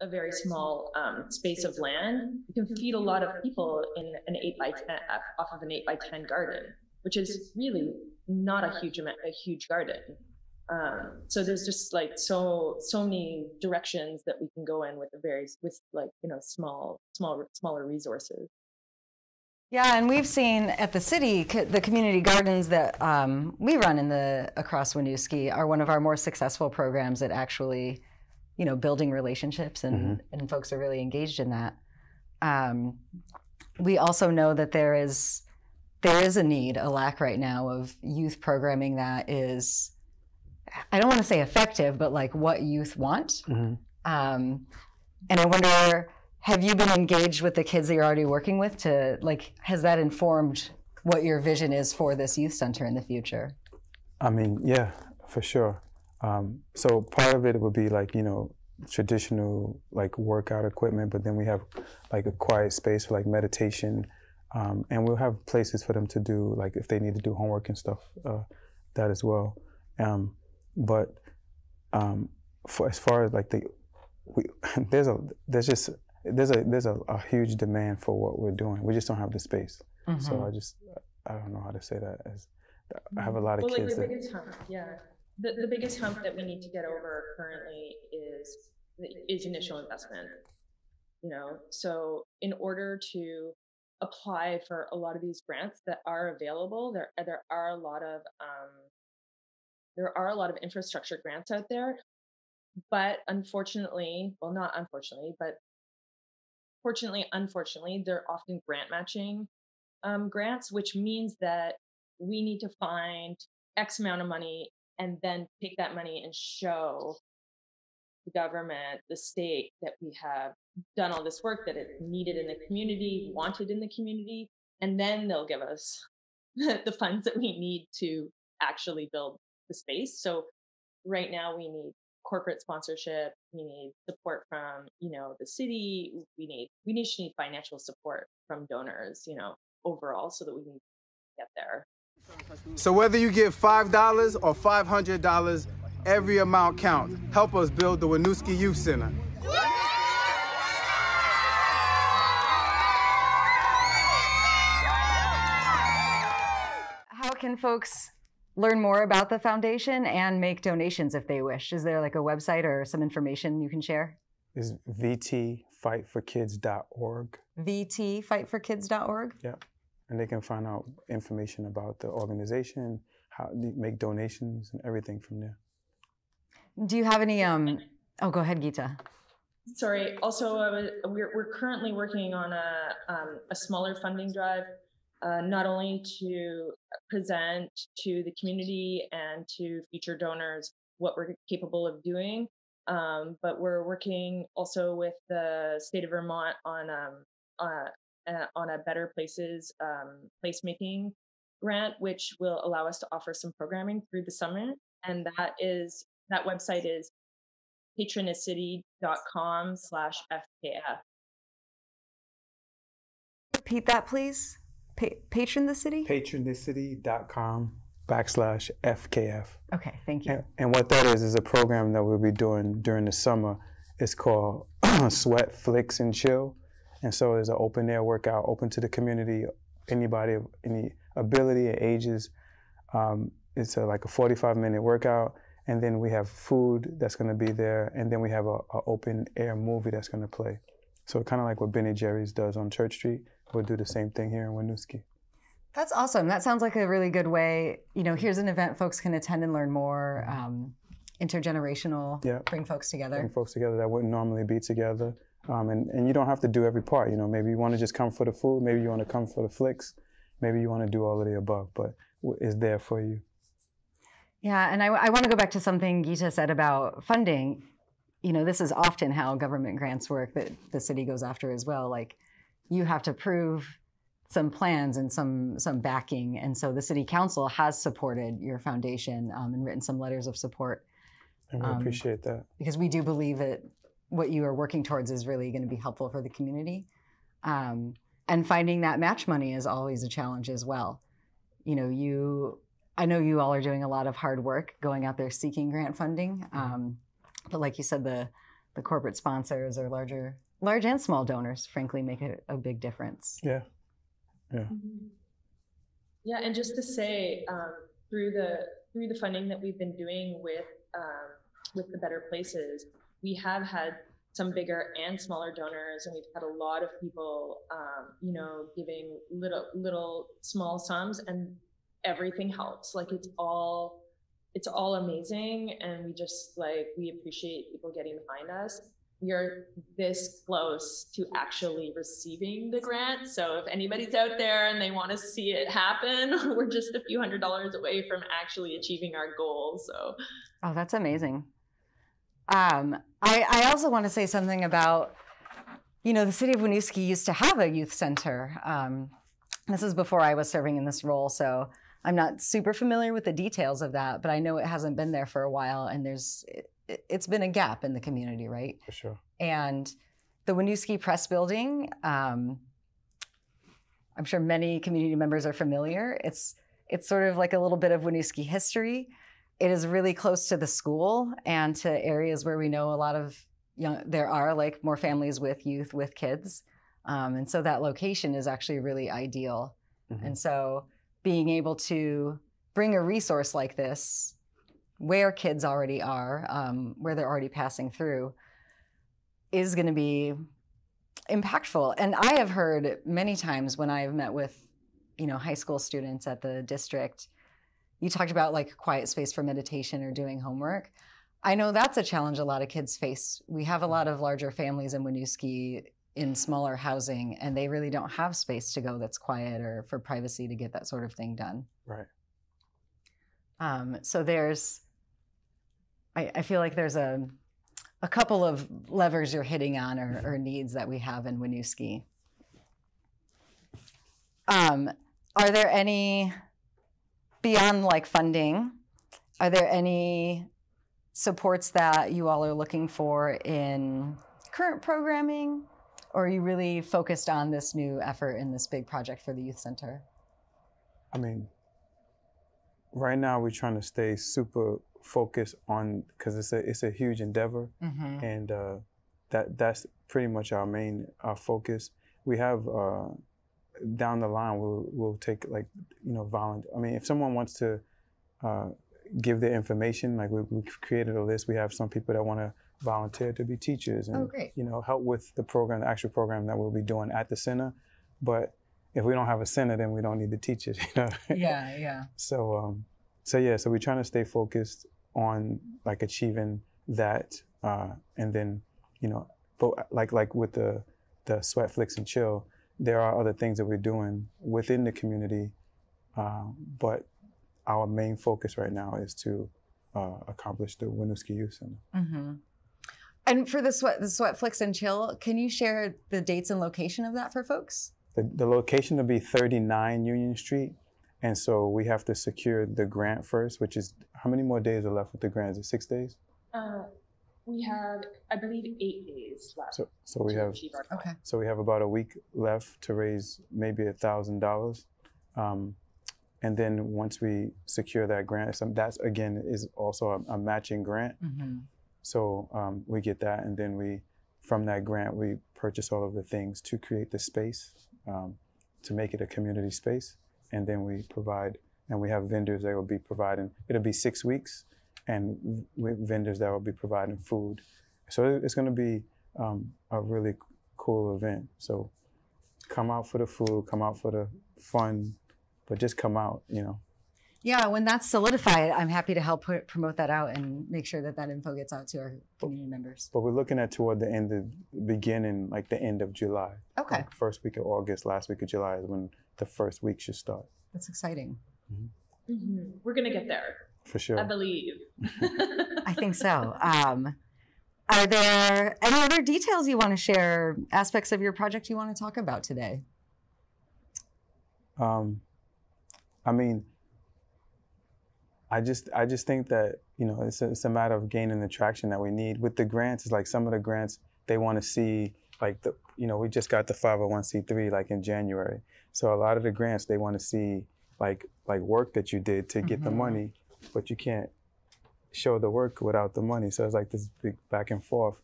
a very small um, space of land, you can feed a lot of people in an eight by ten off of an eight by ten garden, which is really not a huge amount, a huge garden. Um, so there's just like so so many directions that we can go in with the very with like you know small small smaller resources. Yeah, and we've seen at the city the community gardens that um, we run in the across Winooski are one of our more successful programs at actually you know, building relationships and, mm-hmm. and folks are really engaged in that. Um, we also know that there is there is a need, a lack right now of youth programming that is, I don't want to say effective, but like what youth want. Mm-hmm. Um, and I wonder, have you been engaged with the kids that you're already working with to like, has that informed what your vision is for this youth center in the future? I mean, yeah, for sure. Um, so part of it would be like, you know, traditional like workout equipment, but then we have like a quiet space for like meditation. Um, and we'll have places for them to do like if they need to do homework and stuff, uh, that as well. Um, but um, for as far as like the, we, there's a there's just there's a there's a, a, huge demand for what we're doing. We just don't have the space. Mm-hmm. So I just I don't know how to say that as I have a lot of well, kids. Like the biggest hump, yeah. The, the biggest hump that we need to get over currently is is initial investment. You know, so in order to apply for a lot of these grants that are available, there there are a lot of um, there are a lot of infrastructure grants out there, but unfortunately, well, not unfortunately, but fortunately, unfortunately, they're often grant matching um, grants, which means that we need to find X amount of money and then take that money and show the government, the state, that we have done all this work that it needed in the community, wanted in the community, and then they'll give us the funds that we need to actually build the space. So right now we need corporate sponsorship, we need support from, you know, the city, we need we need, need financial support from donors, you know, overall so that we can get there. So whether you give $5 or $500, Every amount counts. Help us build the Winooski Youth Center. How can folks learn more about the foundation and make donations if they wish? Is there like a website or some information you can share? Is vtfightforkids.org. vtfightforkids.org? Yeah. And they can find out information about the organization, how to make donations, and everything from there. Do you have any? Um, oh, go ahead, Gita. Sorry. Also, uh, we're we're currently working on a um, a smaller funding drive, uh, not only to present to the community and to future donors what we're capable of doing, um, but we're working also with the state of Vermont on um, uh, uh, on a Better Places um, placemaking grant, which will allow us to offer some programming through the summer. and that is that website is patronicity.com slash FKF. Repeat that, please. Pa- patron the city? Patronicity.com backslash FKF. Okay, thank you. And, and, what that is, is a program that we'll be doing during the summer. It's called Sweat, Flicks, and Chill. And so it's an open air workout, open to the community, anybody of any ability and ages. Um, it's a, like a 45 minute workout and then we have food that's going to be there, and then we have a, a open air movie that's going to play. So kind of like what Ben & Jerry's does on Church Street, we'll do the same thing here in Winooski. That's awesome. That sounds like a really good way. You know, here's an event folks can attend and learn more. Um, intergenerational. Yeah. Bring folks together. Bring folks together that wouldn't normally be together. Um, and, and you don't have to do every part. You know, maybe you want to just come for the food. Maybe you want to come for the flicks. Maybe you want to do all of the above. But it's there for you. Yeah, and I, I want to go back to something Gita said about funding. You know, this is often how government grants work that the city goes after as well. Like, you have to prove some plans and some some backing, and so the city council has supported your foundation um, and written some letters of support. And we um, appreciate that because we do believe that what you are working towards is really going to be helpful for the community. Um, and finding that match money is always a challenge as well. You know, you I know you all are doing a lot of hard work going out there seeking grant funding. Um, but like you said, the the corporate sponsors or larger, large and small donors, frankly, make a, a big difference. Yeah. Mhm. Yeah, and just to say, um, through the through the funding that we've been doing with um, with the Better Places, we have had some bigger and smaller donors, and we've had a lot of people, um, you know, giving little little small sums, and everything helps. Like it's all it's all amazing, and we just like we appreciate people getting behind us we are this close to actually receiving the grant. So if anybody's out there and they want to see it happen, we're just a few hundred dollars away from actually achieving our goal. So Oh, that's amazing. Um, I, I also want to say something about, you know, the city of Winooski used to have a youth center. Um, this is before I was serving in this role, so I'm not super familiar with the details of that, but I know it hasn't been there for a while, and there's it, it's been a gap in the community, right? For sure. And the Winooski Press Building, um, I'm sure many community members are familiar. It's it's sort of like a little bit of Winooski history. It is really close to the school and to areas where we know a lot of young. There are like more families with youth with kids, um, and so that location is actually really ideal. Mhm. And so being able to bring a resource like this where kids already are, um, where they're already passing through, is going to be impactful. And I have heard many times when I've met with, you know, high school students at the district, you talked about like quiet space for meditation or doing homework. I know that's a challenge a lot of kids face. We have a lot of larger families in Winooski in smaller housing, and they really don't have space to go that's quiet or for privacy to get that sort of thing done. Right. Um, so there's, I, I feel like there's a, a couple of levers you're hitting on or, or needs that we have in Winooski. Um, are there any, beyond like funding, are there any supports that you all are looking for in current programming? Or are you really focused on this new effort in this big project for the youth center? I mean, right now we're trying to stay super focused on because it's a it's a huge endeavor, Mm-hmm. and uh, that that's pretty much our main our focus. We have uh, down the line we'll we'll take like you know volunteer. I mean, if someone wants to uh, give their information, like we, we've created a list. We have some people that want to volunteer to be teachers and Oh, you know help with the program, the actual program that we'll be doing at the center. But if we don't have a center, then we don't need the teachers. You know. Yeah, yeah. So, um, so yeah, so we're trying to stay focused on like achieving that, uh, and then, you know, but like like with the the sweat flicks and chill, there are other things that we're doing within the community, uh, but our main focus right now is to uh, accomplish the Winooski Youth Center. hmm And for the sweat, the sweat flicks and chill, can you share the dates and location of that for folks? The, the location will be 39 Union Street. And so we have to secure the grant first, which is how many more days are left with the grant? Is it six days? uh, we have, I believe, eight days left. So, so we have achieve our goal. Okay. so we have about a week left to raise maybe a thousand dollars, Um, and then once we secure that grant, some that's again is also a, a matching grant. Mm-hmm. So um, we get that, and then we, from that grant, we purchase all of the things to create the space, um, to make it a community space, and then we provide, and we have vendors that will be providing. It'll be six weeks, and v- with vendors that will be providing food. So it's going to be um, a really cool event. So come out for the food, come out for the fun, but just come out, you know. Yeah, when that's solidified, I'm happy to help put, promote that out and make sure that that info gets out to our community members. But we're looking at toward the end of beginning, like the end of July. Okay, Like first week of August, last week of July is when the first week should start. that's exciting. Mhm. We're gonna get there, For sure. I believe. I think so. Um, are there any other details you want to share, aspects of your project you want to talk about today? Um, I mean, I just I just think that you know it's a, it's a matter of gaining the traction that we need with the grants. It's like some of the grants they want to see like the you know we just got the 501c3 like in January, so a lot of the grants they want to see like like work that you did to get the Mhm. money, but you can't show the work without the money. So it's like this big back and forth.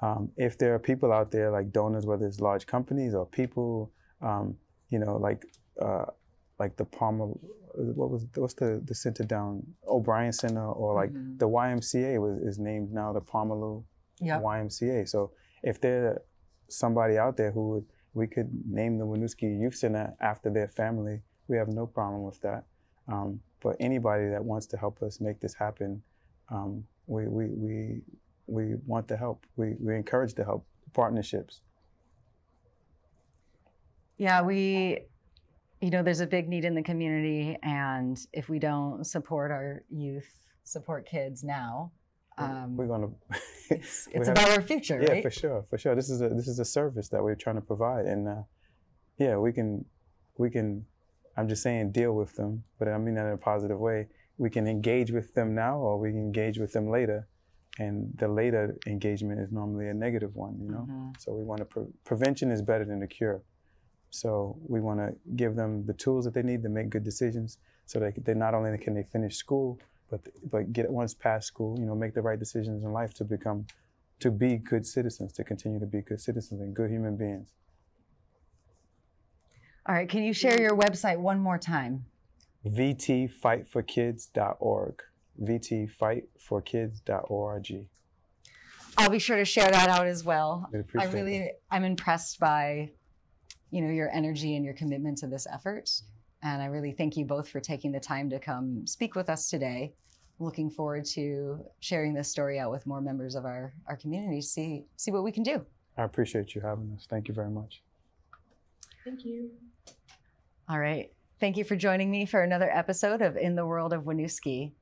Um, if there are people out there like donors, whether it's large companies or people, um, you know, like uh, like the Palmer, what was what's the the center down O'Brien Center or like Mhm. the YMCA was is named now the Pomerleau Yep. YMCA. So if there somebody out there who would we could name the Winooski Youth Center after their family, we have no problem with that. Um, but anybody that wants to help us make this happen, um, we, we, we, we want the help. We, we encourage the help, partnerships. Yeah, we, you know, there's a big need in the community, and if we don't support our youth, support kids now, um, We're gonna. it's, we it's have- about our future, yeah, right? for sure, for sure. This is a this is a service that we're trying to provide, and uh, yeah, we can we can. I'm just saying, deal with them, but I mean that in a positive way. We can engage with them now, or we can engage with them later, and the later engagement is normally a negative one, you know. Mhm. So we want to pre- prevention is better than the cure. So we want to give them the tools that they need to make good decisions, so that they not only can they finish school, but but get once past school, you know, make the right decisions in life to become, to be good citizens, to continue to be good citizens and good human beings. All right, can you share your website one more time? VTFightForKids.org. VTFightForKids.org. I'll be sure to share that out as well. I really, that. I'm impressed by, you know, your energy and your commitment to this effort, and I really thank you both for taking the time to come speak with us today. Looking forward to sharing this story out with more members of our our community. See see what we can do. I appreciate you having us. Thank you very much. Thank you. All right. Thank you for joining me for another episode of In the World of Winooski.